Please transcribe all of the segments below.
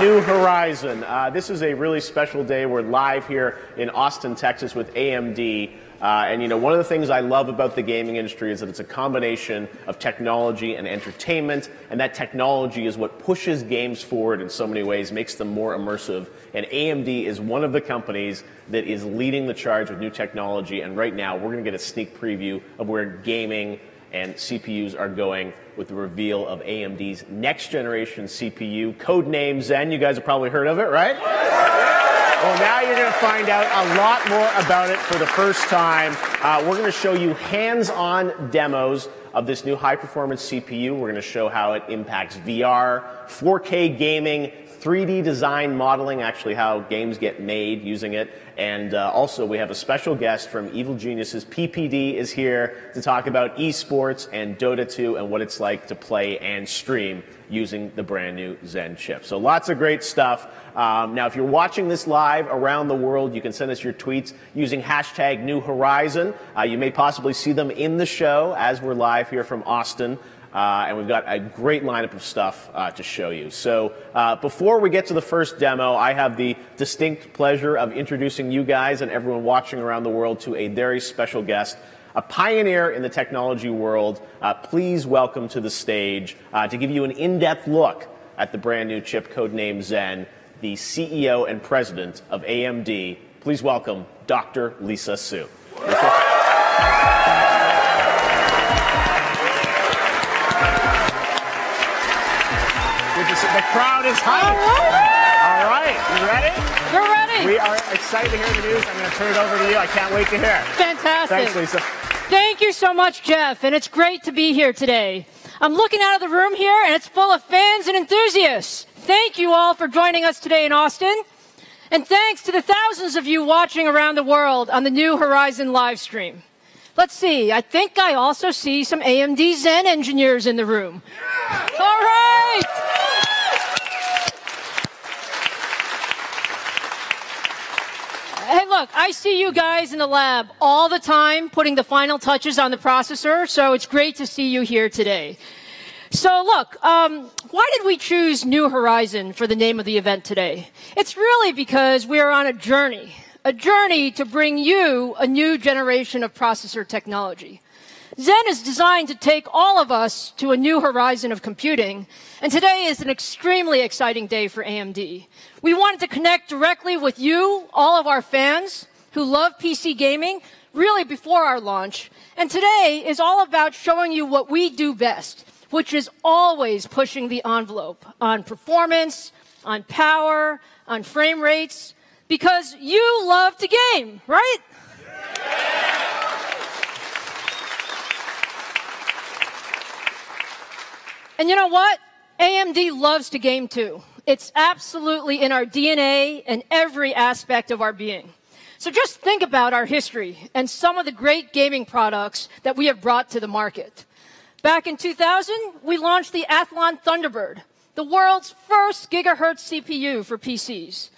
New Horizon. Uh, this is a really special day. We're live here in Austin, Texas with AMD. Uh, and you know, one of the things I love about the gaming industry is that it's a combination of technology and entertainment, and that technology is what pushes games forward in so many ways, makes them more immersive. And AMD is one of the companies that is leading the charge with new technology. And right now, we're going to get a sneak preview of where gaming and CPUs are going with the reveal of AMD's next generation CPU, codename Zen. You guys have probably heard of it, right? Well, now you're going to find out a lot more about it for the first time. Uh, we're going to show you hands-on demos of this new high-performance CPU. We're going to show how it impacts VR, 4K gaming, 3D design modeling, actually how games get made using it. And uh, also, we have a special guest from Evil Geniuses. PPD is here to talk about esports and Dota 2 and what it's like to play and stream using the brand new Zen chip. So lots of great stuff. Um, now, if you're watching this live around the world, you can send us your tweets using hashtag New Horizon. Uh, you may possibly see them in the show as we're live here from Austin. Uh, and we've got a great lineup of stuff uh, to show you. So uh, before we get to the first demo, I have the distinct pleasure of introducing you guys and everyone watching around the world to a very special guest a pioneer in the technology world. Uh, please welcome to the stage uh, to give you an in-depth look at the brand new chip codename Zen, the CEO and president of AMD. Please welcome Dr. Lisa Su. Lisa? The crowd is hyped. All right, you ready? We're ready. We are excited to hear the news. I'm going to turn it over to you. I can't wait to hear. Fantastic. Thanks, Lisa. Thank you so much, Jeff, and it's great to be here today. I'm looking out of the room here, and it's full of fans and enthusiasts. Thank you all for joining us today in Austin. And thanks to the thousands of you watching around the world on the New Horizon live stream. Let's see, I think I also see some AMD Zen engineers in the room. All right! Hey, look, I see you guys in the lab all the time putting the final touches on the processor, so it's great to see you here today. So look, um, why did we choose New Horizon for the name of the event today? It's really because we are on a journey, a journey to bring you a new generation of processor technology. Zen is designed to take all of us to a new horizon of computing, and today is an extremely exciting day for AMD. We wanted to connect directly with you, all of our fans who love PC gaming, really before our launch. And today is all about showing you what we do best, which is always pushing the envelope on performance, on power, on frame rates, because you love to game, right? And you know what? AMD loves to game too. It's absolutely in our DNA and every aspect of our being. So just think about our history and some of the great gaming products that we have brought to the market. Back in 2000, we launched the Athlon Thunderbird, the world's first gigahertz CPU for PCs,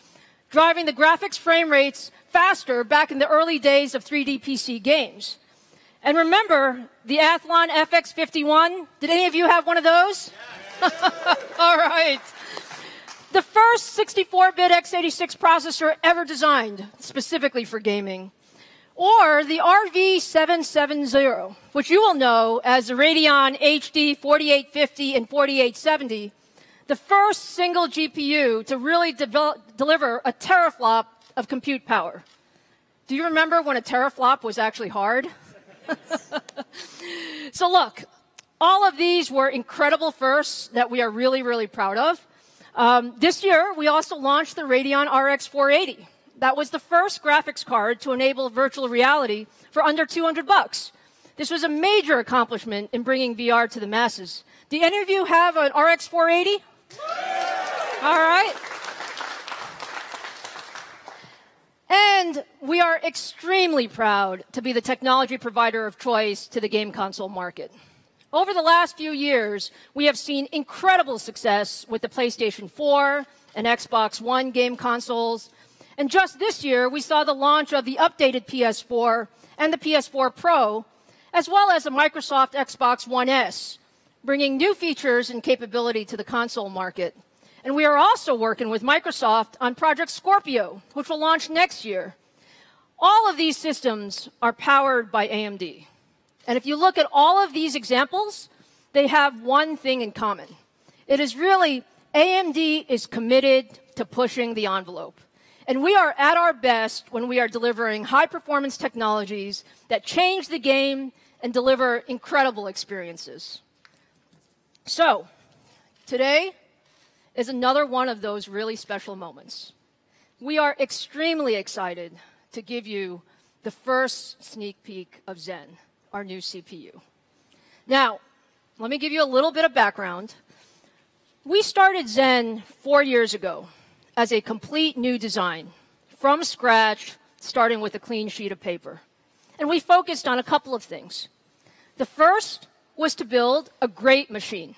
driving the graphics frame rates faster back in the early days of 3D PC games. And remember the Athlon FX51? Did any of you have one of those? All right the first 64-bit x86 processor ever designed specifically for gaming. Or the RV770, which you will know as the Radeon HD 4850 and 4870, the first single GPU to really develop, deliver a teraflop of compute power. Do you remember when a teraflop was actually hard? so look, all of these were incredible firsts that we are really, really proud of. Um, this year, we also launched the Radeon RX 480. That was the first graphics card to enable virtual reality for under 200 bucks. This was a major accomplishment in bringing VR to the masses. Do any of you have an RX 480? All right. And we are extremely proud to be the technology provider of choice to the game console market. Over the last few years, we have seen incredible success with the PlayStation 4 and Xbox One game consoles. And just this year, we saw the launch of the updated PS4 and the PS4 Pro, as well as the Microsoft Xbox One S, bringing new features and capability to the console market. And we are also working with Microsoft on Project Scorpio, which will launch next year. All of these systems are powered by AMD. And if you look at all of these examples, they have one thing in common. It is really AMD is committed to pushing the envelope. And we are at our best when we are delivering high performance technologies that change the game and deliver incredible experiences. So, today is another one of those really special moments. We are extremely excited to give you the first sneak peek of Zen, our new CPU. Now, let me give you a little bit of background. We started Zen four years ago as a complete new design from scratch, starting with a clean sheet of paper. And we focused on a couple of things. The first was to build a great machine.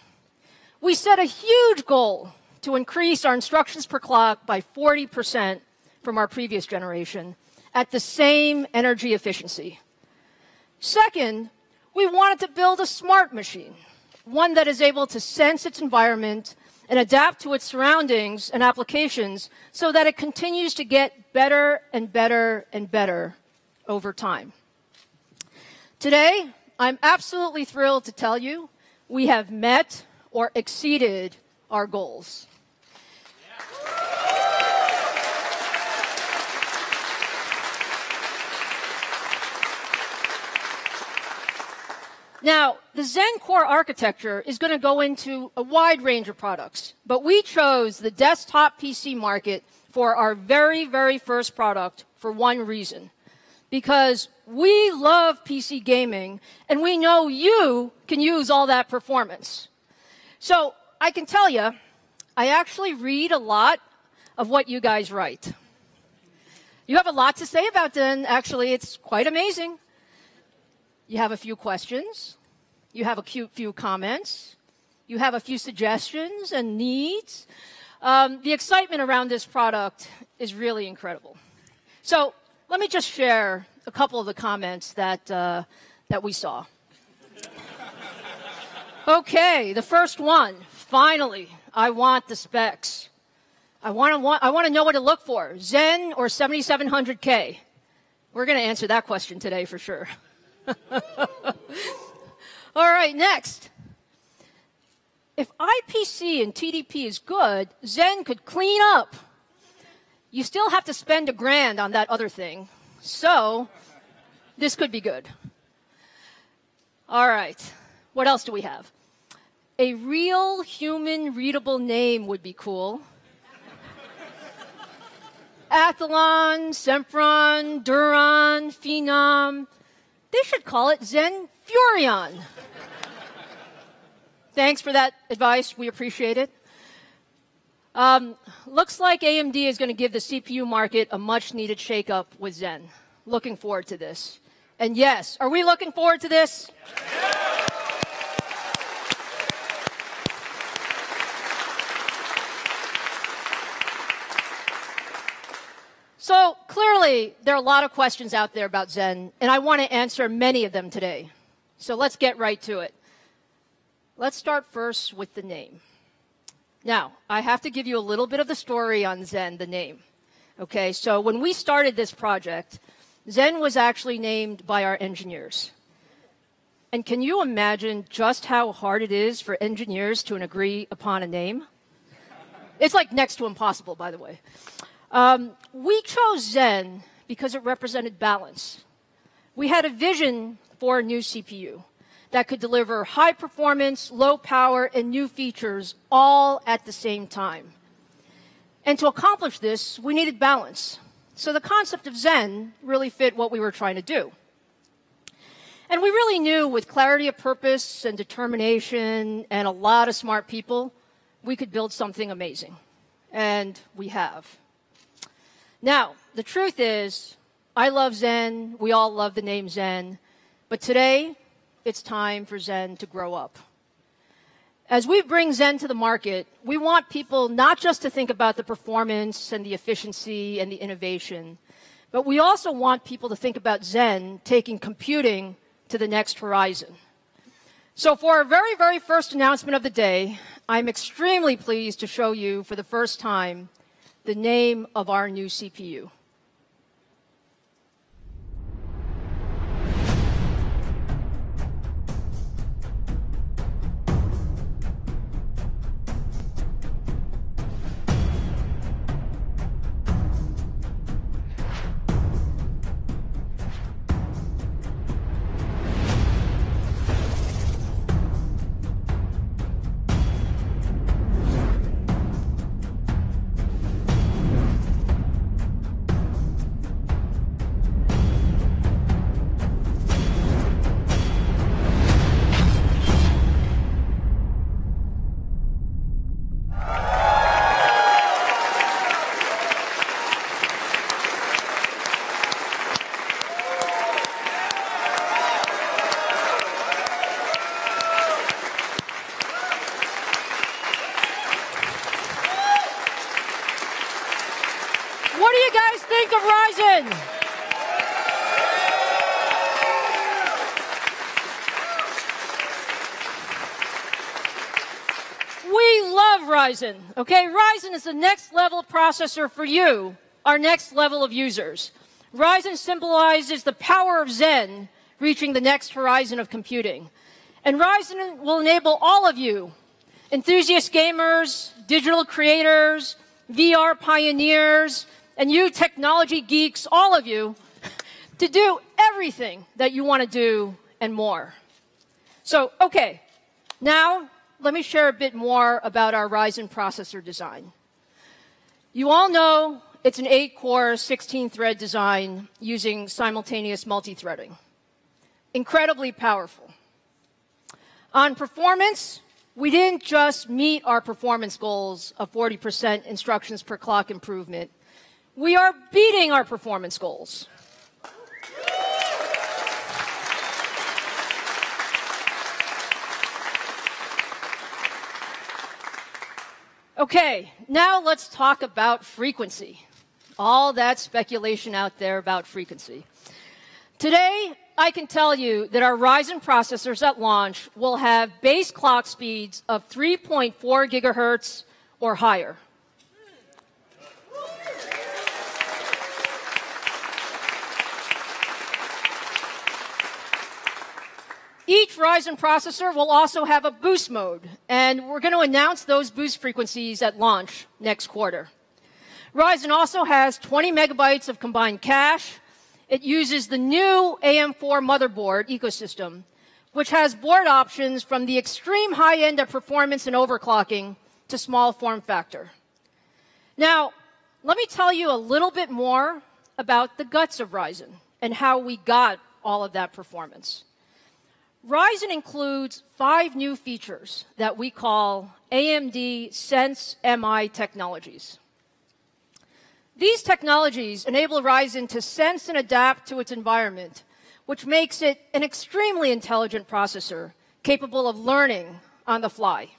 We set a huge goal to increase our instructions per clock by 40% from our previous generation at the same energy efficiency. Second, we wanted to build a smart machine, one that is able to sense its environment and adapt to its surroundings and applications so that it continues to get better and better and better over time. Today, I'm absolutely thrilled to tell you we have met or exceeded our goals. Now, the Zen core architecture is going to go into a wide range of products, but we chose the desktop PC market for our very, very first product for one reason. Because we love PC gaming and we know you can use all that performance. So I can tell you, I actually read a lot of what you guys write. You have a lot to say about Zen. Actually, it's quite amazing. You have a few questions. You have a cute few comments. You have a few suggestions and needs. Um, the excitement around this product is really incredible. So let me just share a couple of the comments that, uh, that we saw. Okay, the first one. Finally, I want the specs. I want to want, I want to know what to look for. Zen or 7700K? We're going to answer that question today for sure. All right, next. If IPC and TDP is good, Zen could clean up. You still have to spend a grand on that other thing. So, this could be good. All right. What else do we have? A real human readable name would be cool. Athlon, Sempron, Duron, Phenom. They should call it Zen Furion. Thanks for that advice. We appreciate it. Um, looks like AMD is going to give the CPU market a much needed shakeup with Zen. Looking forward to this. And yes, are we looking forward to this? So clearly, there are a lot of questions out there about Zen, and I want to answer many of them today. So let's get right to it. Let's start first with the name. Now, I have to give you a little bit of the story on Zen, the name. Okay, so when we started this project, Zen was actually named by our engineers. And can you imagine just how hard it is for engineers to agree upon a name? It's like next to impossible, by the way. Um, we chose Zen because it represented balance. We had a vision for a new CPU that could deliver high performance, low power, and new features all at the same time. And to accomplish this, we needed balance. So the concept of Zen really fit what we were trying to do. And we really knew with clarity of purpose and determination and a lot of smart people, we could build something amazing. And we have. Now, the truth is, I love Zen. We all love the name Zen. But today, it's time for Zen to grow up. As we bring Zen to the market, we want people not just to think about the performance and the efficiency and the innovation, but we also want people to think about Zen taking computing to the next horizon. So for our very, very first announcement of the day, I'm extremely pleased to show you for the first time the name of our new CPU. Ryzen. Okay, Ryzen is the next level processor for you, our next level of users. Ryzen symbolizes the power of Zen reaching the next horizon of computing. And Ryzen will enable all of you, enthusiast gamers, digital creators, VR pioneers, and you technology geeks, all of you, to do everything that you want to do and more. So, okay, now let me share a bit more about our Ryzen processor design. You all know it's an 8 core, 16 thread design using simultaneous multi threading. Incredibly powerful. On performance, we didn't just meet our performance goals of 40% instructions per clock improvement. We are beating our performance goals. Okay, now let's talk about frequency. All that speculation out there about frequency. Today, I can tell you that our Ryzen processors at launch will have base clock speeds of 3.4 gigahertz or higher. Each Ryzen processor will also have a boost mode, and we're going to announce those boost frequencies at launch next quarter. Ryzen also has 20 megabytes of combined cache. It uses the new AM4 motherboard ecosystem, which has board options from the extreme high end of performance and overclocking to small form factor. Now, let me tell you a little bit more about the guts of Ryzen and how we got all of that performance. Ryzen includes five new features that we call AMD Sense MI technologies. These technologies enable Ryzen to sense and adapt to its environment, which makes it an extremely intelligent processor capable of learning on the fly.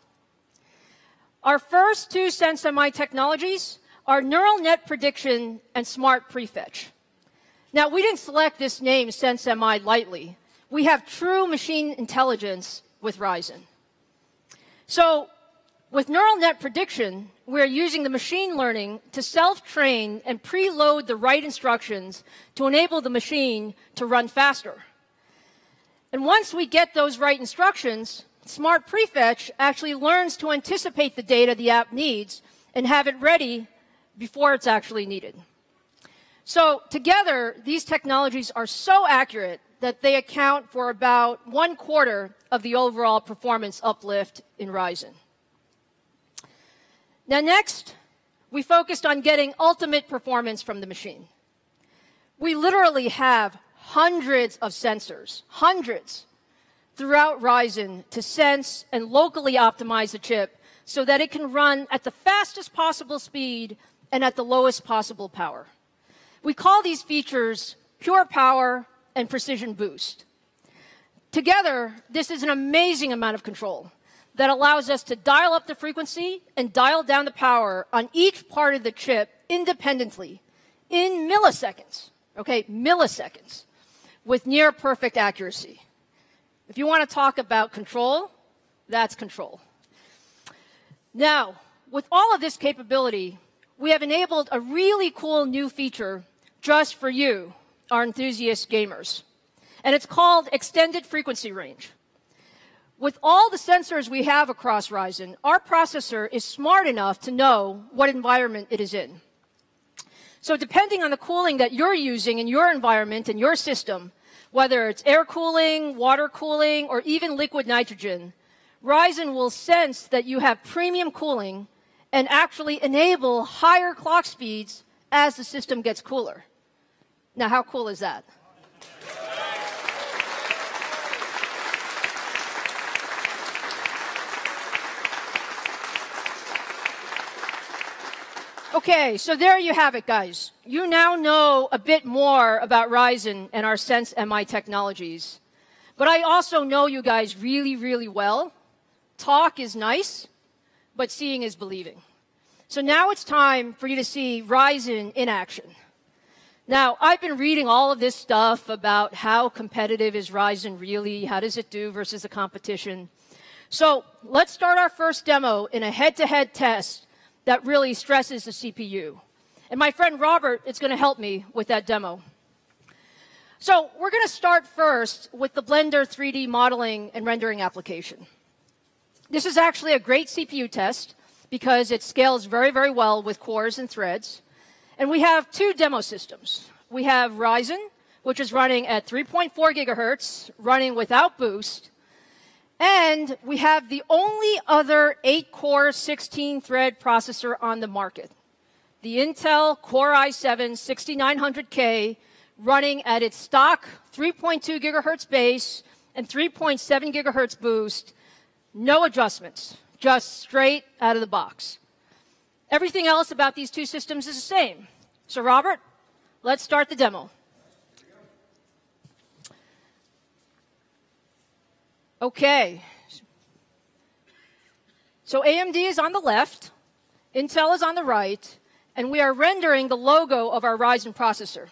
Our first two Sense MI technologies are neural net prediction and smart prefetch. Now, we didn't select this name, Sense MI, lightly we have true machine intelligence with Ryzen. So, with neural net prediction, we're using the machine learning to self train and preload the right instructions to enable the machine to run faster. And once we get those right instructions, Smart Prefetch actually learns to anticipate the data the app needs and have it ready before it's actually needed. So, together, these technologies are so accurate that they account for about one quarter of the overall performance uplift in Ryzen. Now, next, we focused on getting ultimate performance from the machine. We literally have hundreds of sensors, hundreds, throughout Ryzen to sense and locally optimize the chip so that it can run at the fastest possible speed and at the lowest possible power. We call these features pure power and precision boost. Together, this is an amazing amount of control that allows us to dial up the frequency and dial down the power on each part of the chip independently in milliseconds. Okay, milliseconds with near perfect accuracy. If you want to talk about control, that's control. Now, with all of this capability, we have enabled a really cool new feature just for you, our enthusiast gamers. And it's called extended frequency range. With all the sensors we have across Ryzen, our processor is smart enough to know what environment it is in. So depending on the cooling that you're using in your environment and your system, whether it's air cooling, water cooling, or even liquid nitrogen, Ryzen will sense that you have premium cooling and actually enable higher clock speeds as the system gets cooler. Now, how cool is that? Okay, so there you have it, guys. You now know a bit more about Ryzen and our Sense MI technologies. But I also know you guys really, really well. Talk is nice, but seeing is believing. So now it's time for you to see Ryzen in action. Now, I've been reading all of this stuff about how competitive is Ryzen really, how does it do versus the competition. So let's start our first demo in a head-to-head test that really stresses the CPU. And my friend Robert is going to help me with that demo. So we're going to start first with the Blender 3D modeling and rendering application. This is actually a great CPU test because it scales very, very well with cores and threads. And we have two demo systems. We have Ryzen, which is running at 3.4 gigahertz, running without boost. And we have the only other 8 core, 16 thread processor on the market the Intel Core i7 6900K running at its stock 3.2 gigahertz base and 3.7 gigahertz boost no adjustments, just straight out of the box. Everything else about these two systems is the same. So, Robert, let's start the demo. Okay. So AMD is on the left, Intel is on the right, and we are rendering the logo of our Ryzen processor.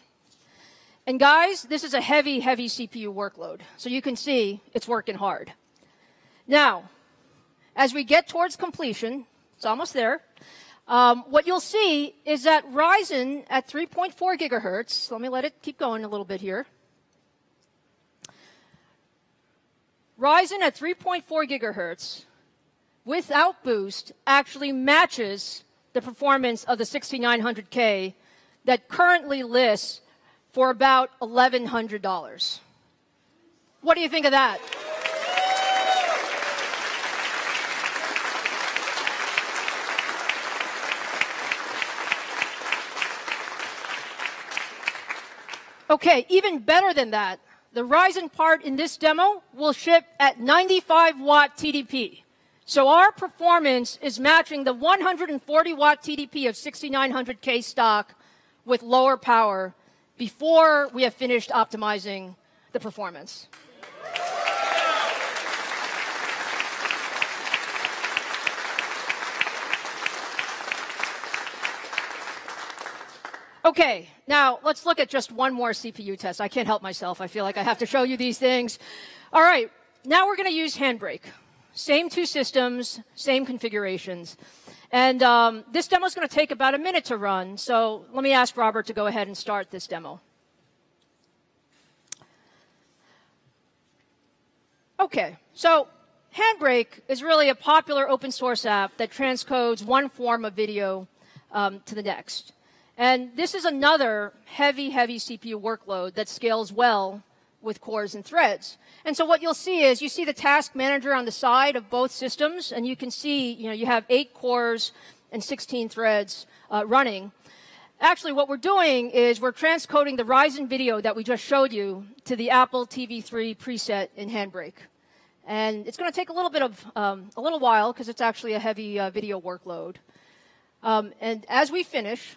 And guys, this is a heavy, heavy CPU workload. So you can see it's working hard. Now, as we get towards completion, it's almost there. Um, what you'll see is that Ryzen at 3.4 gigahertz, let me let it keep going a little bit here. Ryzen at 3.4 gigahertz without boost actually matches the performance of the 6900K that currently lists for about $1,100. What do you think of that? Okay, even better than that, the Ryzen part in this demo will ship at 95 watt TDP. So our performance is matching the 140 watt TDP of 6900K stock with lower power before we have finished optimizing the performance. Okay, now let's look at just one more CPU test. I can't help myself. I feel like I have to show you these things. All right, now we're going to use Handbrake. Same two systems, same configurations. And um, this demo is going to take about a minute to run. So let me ask Robert to go ahead and start this demo. Okay, so Handbrake is really a popular open source app that transcodes one form of video um, to the next. And this is another heavy, heavy CPU workload that scales well with cores and threads. And so what you'll see is you see the task manager on the side of both systems, and you can see, you know, you have eight cores and 16 threads uh, running. Actually, what we're doing is we're transcoding the Ryzen video that we just showed you to the Apple TV3 preset in Handbrake. And it's going to take a little bit of, um, a little while because it's actually a heavy uh, video workload. Um, and as we finish,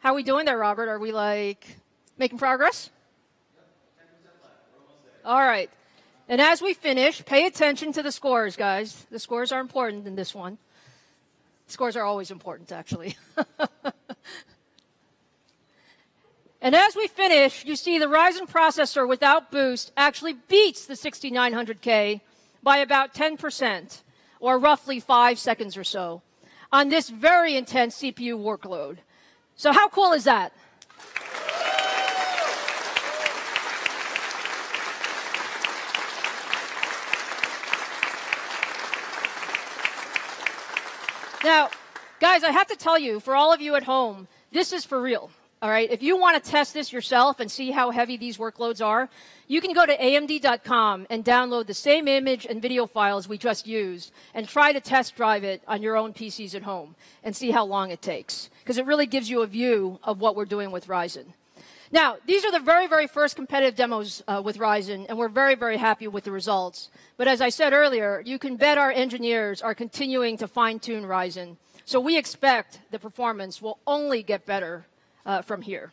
how are we doing there, Robert? Are we like making progress? All right. And as we finish, pay attention to the scores, guys. The scores are important in this one. Scores are always important, actually. and as we finish, you see the Ryzen processor without boost actually beats the 6900K by about 10%. or roughly five seconds or so, on this very intense CPU workload. So how cool is that? Now, guys, I have to tell you, for all of you at home, this is for real. All right. If you want to test this yourself and see how heavy these workloads are, you can go to AMD.com and download the same image and video files we just used and try to test drive it on your own PCs at home and see how long it takes. Because it really gives you a view of what we're doing with Ryzen. Now, these are the very, very first competitive demos uh, with Ryzen, and we're very, very happy with the results. But as I said earlier, you can bet our engineers are continuing to fine tune Ryzen. So we expect the performance will only get better uh, from here.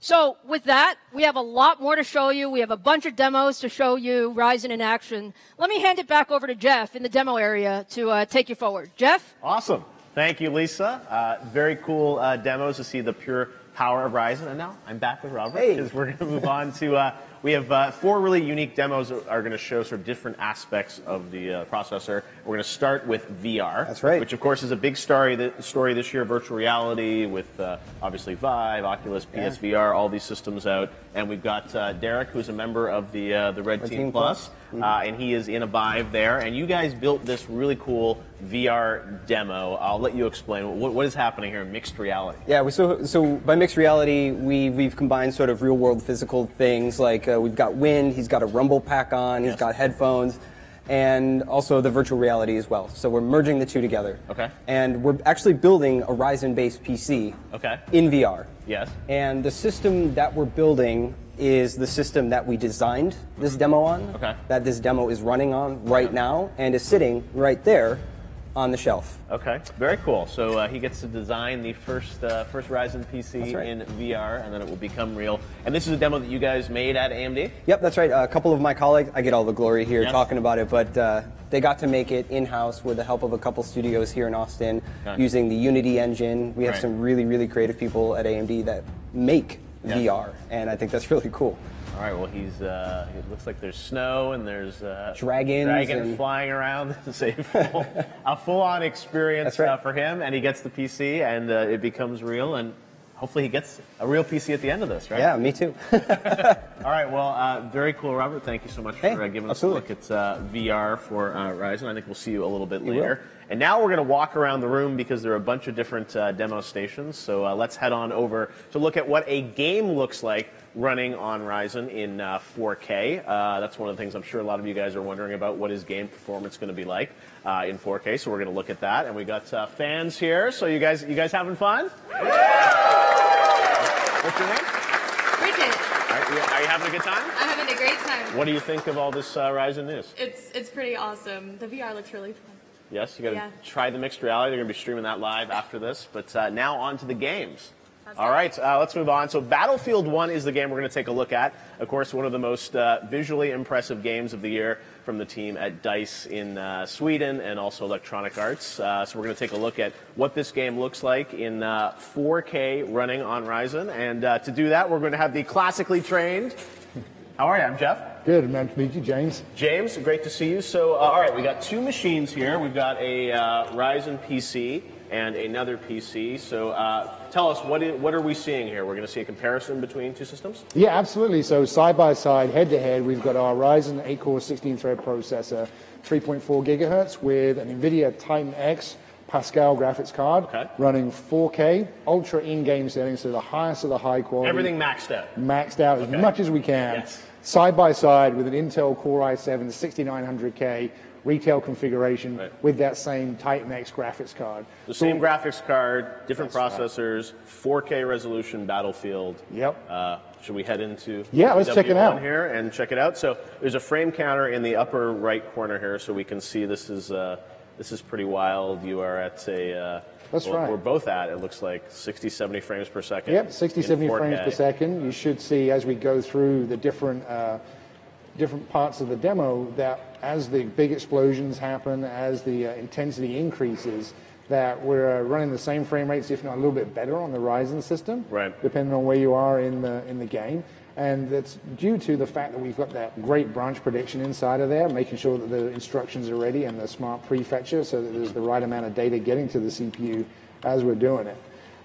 So with that, we have a lot more to show you. We have a bunch of demos to show you Ryzen in action. Let me hand it back over to Jeff in the demo area to uh, take you forward. Jeff? Awesome. Thank you, Lisa. Uh, very cool uh, demos to see the pure power of Ryzen. And now I'm back with Robert because hey. we're going to move on to uh, we have uh, four really unique demos that are going to show sort of different aspects of the uh, processor. We're going to start with VR. That's right. Which, of course, is a big story, story this year, virtual reality with uh, obviously Vive, Oculus, PSVR, yeah. all these systems out. And we've got uh, Derek, who's a member of the, uh, the Red, Red Team, Team, Plus. Plus. Mm-hmm. Uh, and he is in a Vive there. And you guys built this really cool VR demo. I'll let you explain what, what is happening here in mixed reality. Yeah, so so by mixed reality, we we've combined sort of real world physical things like uh, we've got wind, he's got a rumble pack on, he's yes. got headphones. And also the virtual reality as well. So we're merging the two together. Okay. And we're actually building a Ryzen-based PC. Okay. In VR. Yes. And the system that we're building is the system that we designed this mm-hmm. demo on, okay. that this demo is running on right now, and is sitting right there on the shelf. Okay, very cool. So uh, he gets to design the first uh, first Ryzen PC right. in VR, and then it will become real. And this is a demo that you guys made at AMD. Yep, that's right. a couple of my colleagues, I get all the glory here yes. talking about it, but uh, they got to make it in house with the help of a couple studios here in Austin, okay. using the Unity engine. We have right. some really really creative people at AMD that make yes. VR, and I think that's really cool. All right. Well, he's. Uh, it looks like there's snow and there's uh, dragons, dragon and... flying around. It's a full, a full-on experience right. uh, for him, and he gets the PC, and uh, it becomes real, and hopefully he gets a real PC at the end of this, right? Yeah, me too. All right. Well, uh, very cool, Robert. Thank you so much hey, for uh, giving absolutely. us a look at VR for Ryzen. I think we'll see you a little bit you later. Will. And now we're going to walk around the room because there are a bunch of different uh, demo stations. So uh, let's head on over to look at what a game looks like running on Ryzen in uh, 4K. Uh, that's one of the things I'm sure a lot of you guys are wondering about. What is game performance going to be like uh, in 4K? So we're going to look at that. And we got uh, fans here. So you guys, you guys having fun? What's your name? Bridget. Are you, are you, having a good time? I'm having a great time. What do you think of all this Ryzen news? It's it's pretty awesome. The VR looks really fun. Yes, you got to yeah. try the mixed reality. They're going to be streaming that live after this. But uh, now on to the games. All right, uh, let's move on. So, Battlefield 1 is the game we're going to take a look at. Of course, one of the most uh, visually impressive games of the year from the team at DICE in uh, Sweden and also Electronic Arts. Uh, so, we're going to take a look at what this game looks like in 4K uh, running on Ryzen. And uh, to do that, we're going to have the classically trained. How are you? I'm Jeff. Good, man. To meet you, James. James, great to see you. So, uh, all right, we got two machines here. We've got a uh, Ryzen PC and another PC. So, uh, tell us what is, what are we seeing here? We're going to see a comparison between two systems. Yeah, absolutely. So, side by side, head to head, we've got our Ryzen 8-core 16-thread processor, 3.4 gigahertz, with an NVIDIA Titan X Pascal graphics card okay. running 4K, ultra in-game settings, so the highest of the high quality. Everything maxed out. Maxed out okay. as much as we can. Yes side by side with an Intel Core i7 6900K retail configuration right. with that same Titan X graphics card. The so, same graphics card, different processors, right. 4K resolution Battlefield. Yep. Uh, should we head into yeah? Let's check it out here and check it out. So there's a frame counter in the upper right corner here, so we can see this is uh, this is pretty wild. You are at a uh, that's well, right. We're both at, it looks like 60, 70 frames per second. Yep, 60, 70 frames per second. You should see as we go through the different, uh, different parts of the demo that as the big explosions happen, as the uh, intensity increases, that we're uh, running the same frame rates, if not a little bit better, on the Ryzen system, right. depending on where you are in the in the game. And that's due to the fact that we've got that great branch prediction inside of there, making sure that the instructions are ready and the smart prefetcher so that there's the right amount of data getting to the CPU as we're doing it.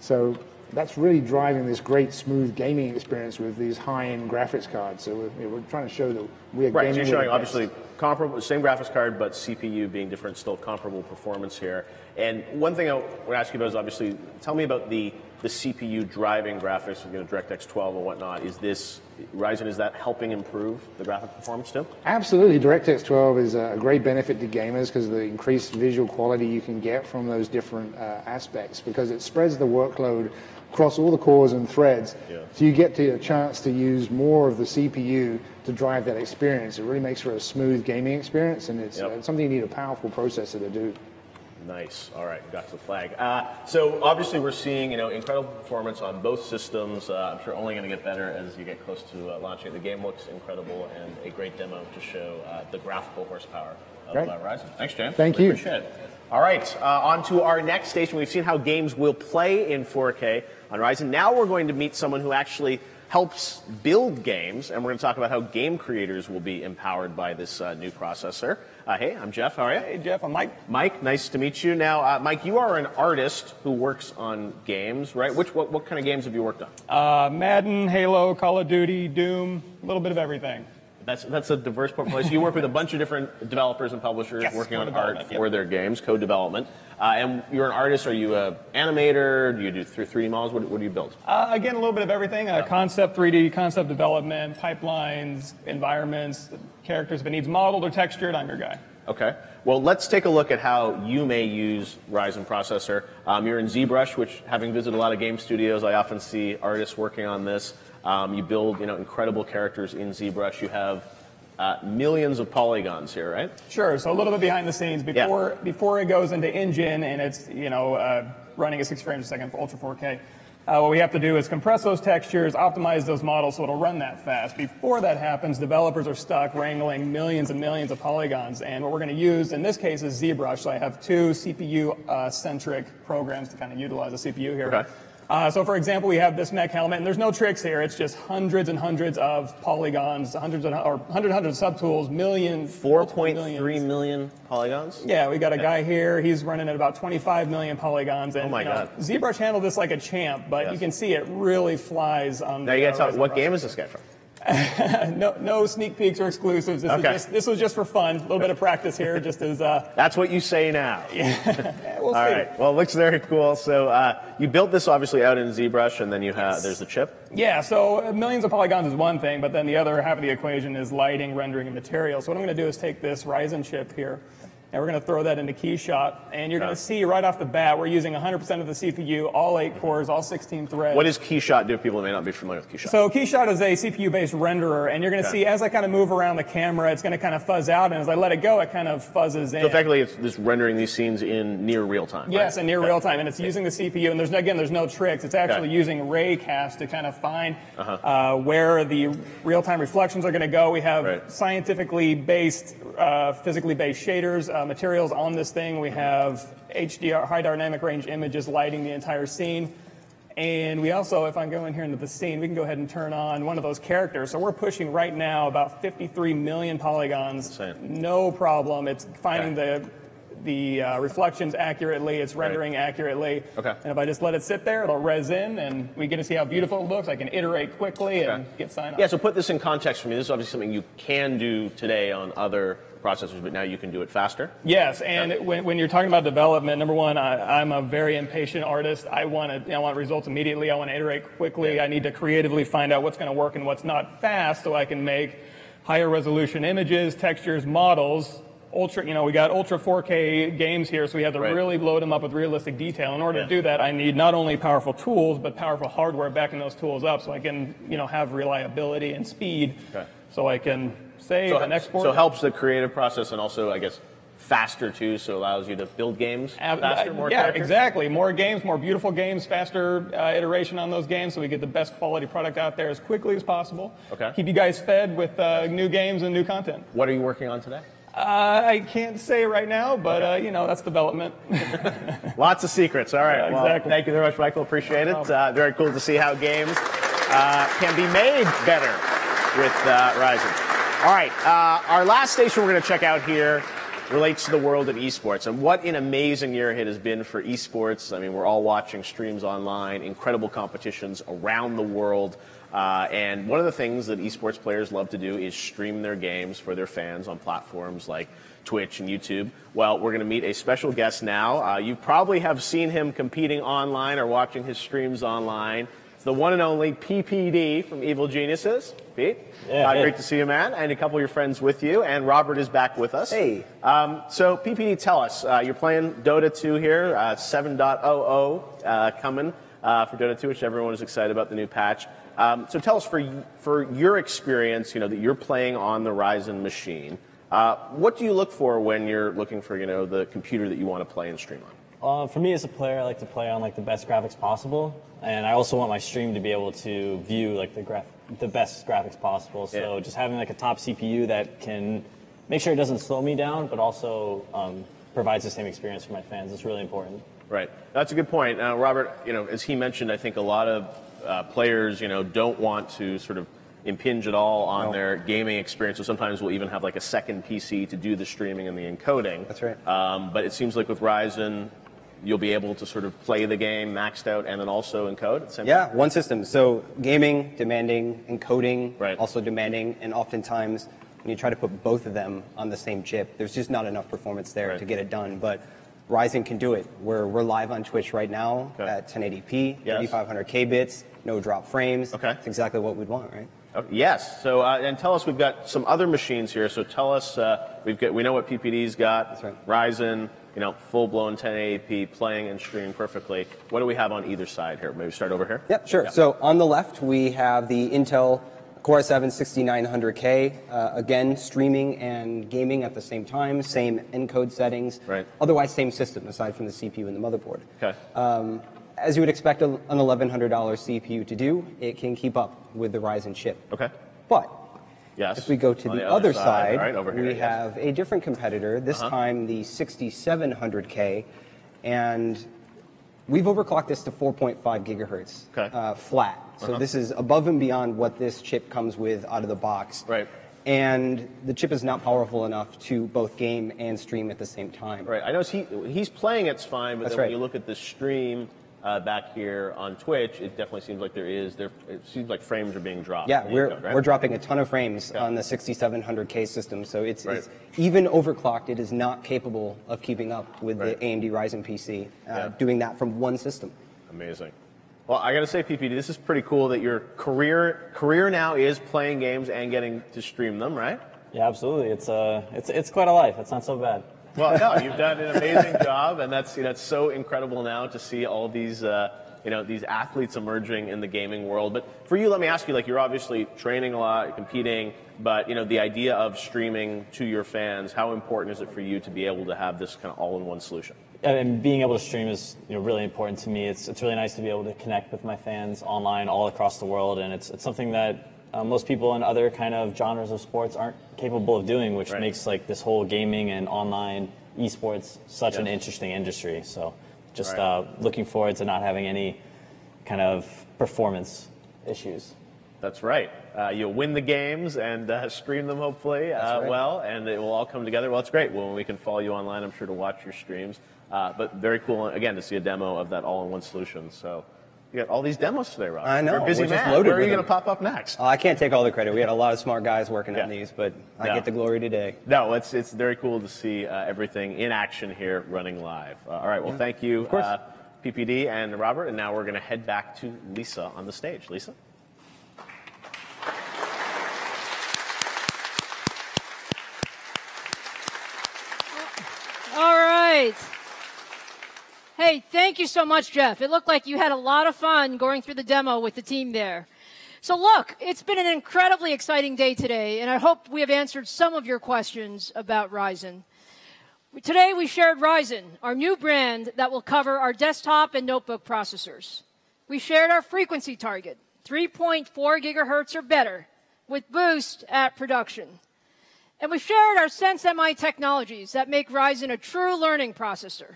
So that's really driving this great smooth gaming experience with these high-end graphics cards. So we're, we're trying to show that we are Right, so you're showing obviously comparable, same graphics card, but CPU being different, still comparable performance here. And one thing I want to ask you about is obviously, tell me about the, the CPU driving graphics, you know, DirectX 12 and whatnot. Is this, Ryzen, is that helping improve the graphic performance too? Absolutely, DirectX 12 is a great benefit to gamers because of the increased visual quality you can get from those different uh, aspects because it spreads the workload across all the cores and threads. Yeah. So you get to a chance to use more of the CPU to drive that experience. It really makes for a smooth gaming experience, and it's Yep. uh, something you need a powerful processor to do. Nice. All right, got the flag. Uh, so obviously we're seeing you know incredible performance on both systems. Uh, I'm sure only going to get better as you get close to uh, launching. The game looks incredible and a great demo to show uh, the graphical horsepower of Great. uh, Ryzen. Thanks, James. Thank Really you. Appreciate it. All right, uh, on to our next station. We've seen how games will play in 4K on Ryzen. Now we're going to meet someone who actually helps build games, and we're going to talk about how game creators will be empowered by this uh, new processor. Uh, hey, I'm Jeff. How are you? Hey, Jeff, I'm Mike. Mike, nice to meet you. Now, uh, Mike, you are an artist who works on games, right? Which what, what kind of games have you worked on? Uh, Madden, Halo, Call of Duty, Doom, a little bit of everything. That's that's a diverse portfolio. So you work with a bunch of different developers and publishers Yes, working on art co-development, for yep. their games, co-development. Uh, and you're an artist. Are you a animator? Do you do through 3D models? What, what do you build? Uh, again, a little bit of everything. Uh, concept 3D, concept development, pipelines, environments, characters. If it needs modeled or textured, I'm your guy. Okay. Well, let's take a look at how you may use Ryzen processor. Um, you're in ZBrush, which, having visited a lot of game studios, I often see artists working on this. Um, you build, you know, incredible characters in ZBrush. You have uh, millions of polygons here, right? Sure. So a little bit behind the scenes before before it goes into engine and it's you know uh, running at 60 frames a second for Ultra 4K. Uh, what we have to do is compress those textures, optimize those models so it'll run that fast. Before that happens, developers are stuck wrangling millions and millions of polygons. And what we're going to use in this case is ZBrush. So I have two CPU-centric programs to kind of utilize the CPU here. Okay. Uh, so, for example, we have this mech helmet, and there's no tricks here. It's just hundreds and hundreds of polygons, hundreds of, or hundred hundreds of subtools, millions, multiple 4.3 millions. million polygons? Yeah, we got a guy here. He's running at about 25 million polygons. And, Oh my you know, God. ZBrush handled this like a champ, but Yes. you can see it really flies on. Now you got to uh, tell what game is this guy from? No, no sneak peeks or exclusives. This, Okay. was just, this was just for fun. A little bit of practice here, just as uh, That's what you say now. we'll All right. Well, it looks very cool. So uh, you built this obviously out in ZBrush, and then you have there's the chip. Yeah, so millions of polygons is one thing, but then the other half of the equation is lighting, rendering, and material. So what I'm going to do is take this Ryzen chip here, and we're going to throw that into Keyshot, and you're going to see right off the bat we're using 100% of the CPU, all eight cores, all 16 threads. What does Keyshot do? People may not be familiar with Keyshot. So Keyshot is a CPU-based renderer, and you're going to Okay. see as I kind of move around the camera, it's going to kind of fuzz out, and as I let it go, it kind of fuzzes in. So effectively, it's just rendering these scenes in near real time. Yes, right? and near Okay. real time, and it's using the CPU. And there's again, there's no tricks. It's actually Okay. using Raycast to kind of find Uh-huh. uh, where the real-time reflections are going to go. We have Right. scientifically based, uh, physically based shaders, uh, materials on this thing. We have HDR, high dynamic range images lighting the entire scene. And we also, if I go in here into the scene, we can go ahead and turn on one of those characters. So we're pushing right now about 53 million polygons. Insane. No problem. It's finding Okay. the the uh, reflections accurately. It's rendering accurately. Okay. And if I just let it sit there, it'll res in, and we get to see how beautiful it looks. I can iterate quickly and get sign off. Yeah, so put this in context for me. This is obviously something you can do today on other processors, but now you can do it faster. Yes, and when, when you're talking about development, number one, I, I'm a very impatient artist. I want to, I want results immediately. I want to iterate quickly. Yeah. I need to creatively find out what's going to work and what's not fast, so I can make higher resolution images, textures, models. Ultra, you know, we got ultra 4K games here, so we have to Right. really load them up with realistic detail. In order Yeah. to do that, I need not only powerful tools, but powerful hardware backing those tools up, so I can, you know, have reliability and speed, Okay. so I can save So, and export. so it helps the creative process and also, I guess, faster too, so it allows you to build games faster, uh, more yeah, characters? exactly. More games, more beautiful games, faster uh, iteration on those games, so we get the best quality product out there as quickly as possible. Okay. Keep you guys fed with uh, new games and new content. What are you working on today? Uh, I can't say right now, but uh, you know that's development. Lots of secrets. All right. Yeah, well, exactly. thank you very much, Michael. Appreciate it. Uh, very cool to see how games uh, can be made better with uh, Ryzen. All right, uh, our last station we're going to check out here relates to the world of esports and what an amazing year it has been for esports. I mean, we're all watching streams online, incredible competitions around the world. Uh, and one of the things that esports players love to do is stream their games for their fans on platforms like Twitch and YouTube. Well, we're going to meet a special guest now. Uh, you probably have seen him competing online or watching his streams online. The one and only PPD from Evil Geniuses. Pete, yeah, uh, great to see you, man, and a couple of your friends with you. And Robert is back with us. Hey. Um, so, PPD, tell us. Uh, you're playing Dota 2 here, uh, 7.00 uh, coming uh, for Dota 2, which everyone is excited about the new patch. Um, so, tell us for for your experience, you know, that you're playing on the Ryzen machine. Uh, what do you look for when you're looking for, you know, the computer that you want to play and stream on? Uh, for me as a player, I like to play on like the best graphics possible, and I also want my stream to be able to view like the graph, the best graphics possible. So Yeah. just having like a top CPU that can make sure it doesn't slow me down, but also um, provides the same experience for my fans is really important. Right. That's a good point. Uh, Robert, you know, as he mentioned, I think a lot of uh, players, you know, don't want to sort of impinge at all on No. their gaming experience. So sometimes we'll even have like a second PC to do the streaming and the encoding. That's right. Um, but it seems like with Ryzen, you'll be able to sort of play the game maxed out and then also encode at the same Yeah, one system. So gaming demanding encoding, Right. also demanding, and oftentimes when you try to put both of them on the same chip, there's just not enough performance there Right. to get it done. But Ryzen can do it. We're, we're live on Twitch right now Okay. at 1080p, Yes. 3500K bits, no drop frames. Okay. It's exactly what we'd want, right? Oh, yes. So, uh, and tell us, we've got some other machines here. So tell us, uh, we've got, we know what PPD's got. That's right. Ryzen, you know, full blown 1080p, playing and streaming perfectly. What do we have on either side here? Maybe start over here. Yep, sure. So on the left, we have the Intel Core i7 6900K. Uh, again, streaming and gaming at the same time, same encode settings. Right. Otherwise, same system aside from the CPU and the motherboard. Okay. Um, as you would expect an $1,100 CPU to do, it can keep up with the Ryzen chip. Okay. But Yes. if we go to On the, other side, all right, over here, we yes. have a different competitor, this Uh-huh. time the 6700K, and we've overclocked this to 4.5 gigahertz Okay. uh, flat. So Uh-huh. this is above and beyond what this chip comes with out of the box. Right. And the chip is not powerful enough to both game and stream at the same time. Right. I know he, he's playing it's fine, but That's then when you look at the stream uh, back here on Twitch, it definitely seems like there is, there, it seems like frames are being dropped. Yeah, we're, encode, right? we're dropping a ton of frames Yeah. on the 6700K system, so it's, Right. it's even overclocked. It is not capable of keeping up with Right. the AMD Ryzen PC, uh, Yeah. doing that from one system. Amazing. Well, I got to say, PPD, this is pretty cool that your career career now is playing games and getting to stream them, right? Yeah, absolutely. It's uh, it's it's quite a life. It's not so bad. Well, no, you've done an amazing job, and that's you know, it's so incredible now to see all these uh, you know these athletes emerging in the gaming world. But for you, let me ask you: like you're obviously training a lot, competing, but you know the idea of streaming to your fans. How important is it for you to be able to have this kind of all-in-one solution? and being able to stream is you know really important to me. It's it's really nice to be able to connect with my fans online all across the world, and it's it's something that uh, most people in other kind of genres of sports aren't capable of doing, which Right. makes like this whole gaming and online esports such an interesting industry. So just Right. uh, looking forward to not having any kind of performance issues. That's right. Uh, you'll win the games and uh, stream them hopefully uh, right. well, and it will all come together. Well, it's great when we can follow you online. I'm sure to watch your streams. Uh, but very cool again to see a demo of that all-in-one solution. So you got all these demos today, Rob. I know. You're a busy We're just man. loaded Where are you going to pop up next? Uh, I can't take all the credit. We had a lot of smart guys working on these, but I Yeah. get the glory today. No, it's it's very cool to see uh, everything in action here, running live. Uh, all right. Well, thank you, course. uh, PPD and Robert. And now we're going to head back to Lisa on the stage. Lisa. All right. Hey, thank you so much, Jeff. It looked like you had a lot of fun going through the demo with the team there. So, look, it's been an incredibly exciting day today, and I hope we have answered some of your questions about Ryzen. Today, we shared Ryzen, our new brand that will cover our desktop and notebook processors. We shared our frequency target, 3.4 gigahertz or better, with boost at production. And we shared our SenseMI technologies that make Ryzen a true learning processor.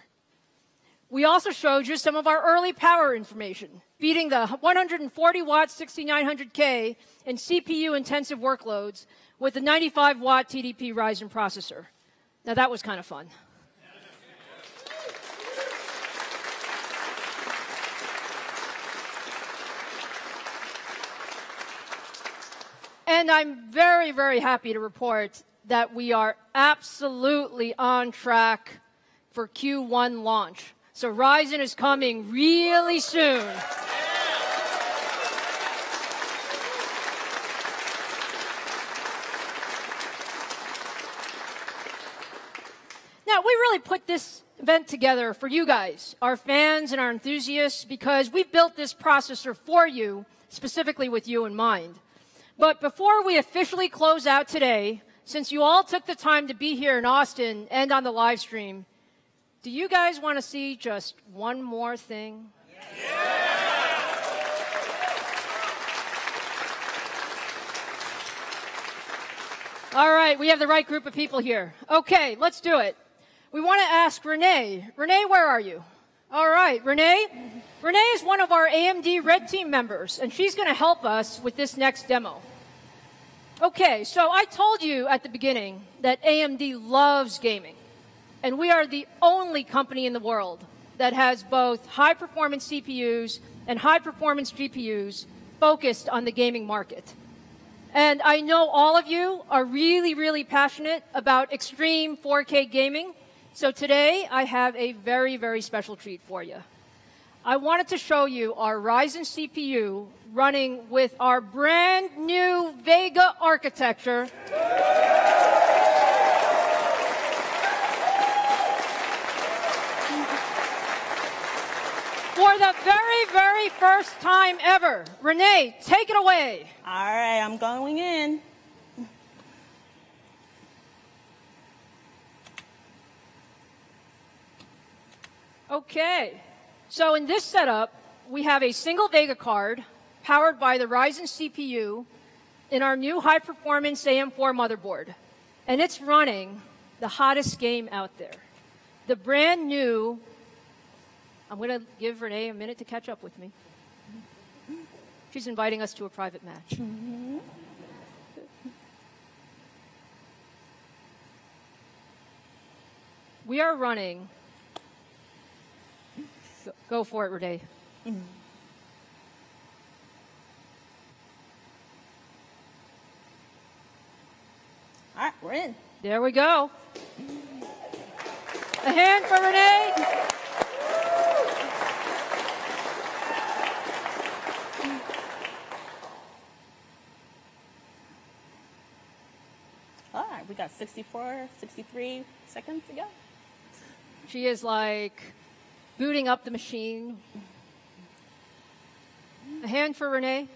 We also showed you some of our early power information, beating the 140 watt 6900K in CPU intensive workloads with the 95 watt TDP Ryzen processor. Now that was kind of fun. And I'm very, very happy to report that we are absolutely on track for Q1 launch. So Ryzen is coming really soon. Now, we really put this event together for you guys, our fans and our enthusiasts, because we built this processor for you, specifically with you in mind. But before we officially close out today, since you all took the time to be here in Austin and on the live stream, do you guys want to see just one more thing? Yeah. All right, we have the right group of people here. Okay, let's do it. We want to ask Renee. Renee, where are you? All right, Renee. Renee is one of our AMD Red Team members, and she's going to help us with this next demo. Okay, so I told you at the beginning that AMD loves gaming. And we are the only company in the world that has both high performance CPUs and high performance GPUs focused on the gaming market. And I know all of you are really, really passionate about extreme 4K gaming. So today I have a very, very special treat for you. I wanted to show you our Ryzen CPU running with our brand new Vega architecture. For the very, very first time ever. Renee, take it away. All right, I'm going in. Okay. So in this setup, we have a single Vega card powered by the Ryzen CPU in our new high performance AM4 motherboard. And it's running the hottest game out there. The brand new, I'm going to give Renee a minute to catch up with me. She's inviting us to a private match. We are running Go for it, Renee. All right, we're in. There we go. A hand for Renee. All right, we got 64, 63 seconds to go. She is like booting up the machine. A hand for Renee.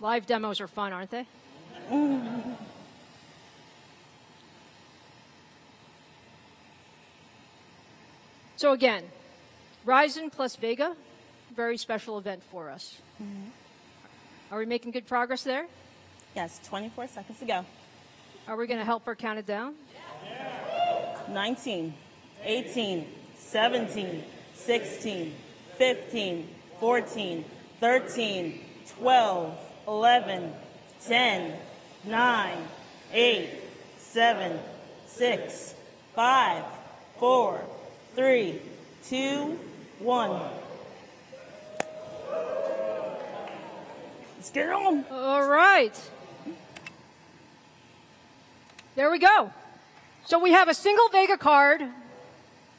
Live demos are fun, aren't they? so again, Ryzen plus Vega very special event for us. Mm-hmm. Are we making good progress there? Yes, 24 seconds to go. Are we going to help her count it down? 19, 18, 17, 16, 15, 14, 13, 12, 11, 10, 9, 8, 7, 6, 5, 4, 3, 2, 1. Let's get on. All right. There we go. So we have a single Vega card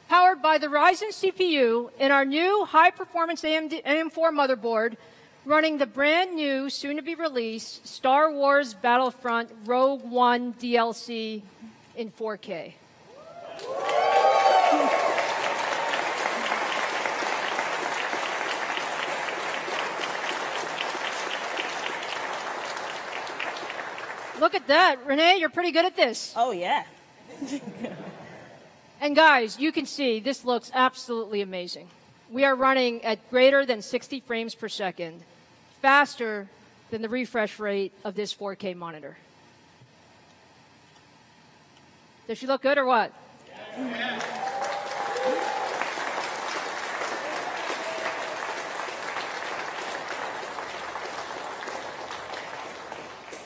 powered by the Ryzen CPU in our new high performance AMD, AM4 motherboard running the brand new, soon to be released Star Wars Battlefront Rogue One DLC in 4K. Look at that. Renee, you're pretty good at this. Oh, yeah. and guys, you can see this looks absolutely amazing. we are running at greater than 60 frames per second, faster than the refresh rate of this 4K monitor. Does she look good or what?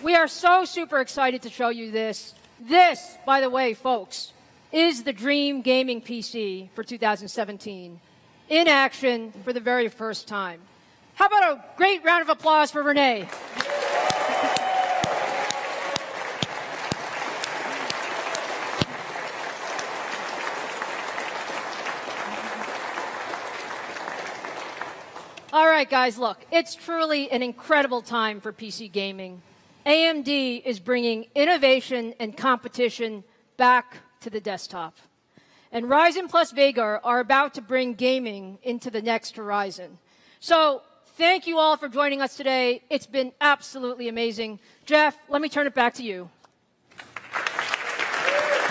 We are so super excited to show you this. This, by the way, folks, is the Dream Gaming PC for 2017 in action for the very first time. How about a great round of applause for Renee? All right, guys, look, it's truly an incredible time for PC gaming. AMD is bringing innovation and competition back to the desktop. And Ryzen plus Vega are about to bring gaming into the next horizon. So thank you all for joining us today. It's been absolutely amazing. Jeff, let me turn it back to you.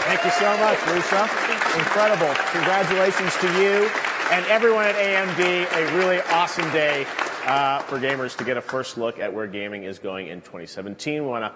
Thank you so much, Lisa. Incredible. Congratulations to you and everyone at AMD. A really awesome day uh, for gamers to get a first look at where gaming is going in 2017. We want to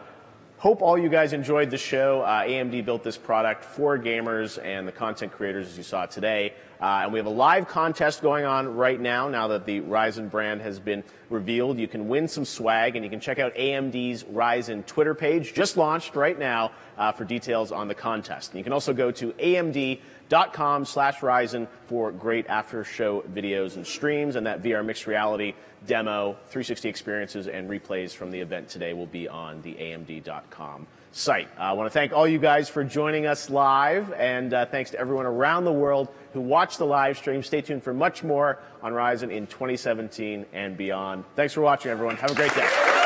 hope all you guys enjoyed the show. Uh, AMD built this product for gamers and the content creators, as you saw today. Uh, and we have a live contest going on right now. Now that the Ryzen brand has been revealed, you can win some swag, and you can check out AMD's Ryzen Twitter page, just launched right now, uh, for details on the contest. And you can also go to AMD.com slash Ryzen for great after show videos and streams, and that VR mixed reality demo, 360 experiences, and replays from the event today will be on the AMD.com site. I want to thank all you guys for joining us live, and uh, thanks to everyone around the world who watched the live stream. Stay tuned for much more on Ryzen in 2017 and beyond. Thanks for watching, everyone. Have a great day.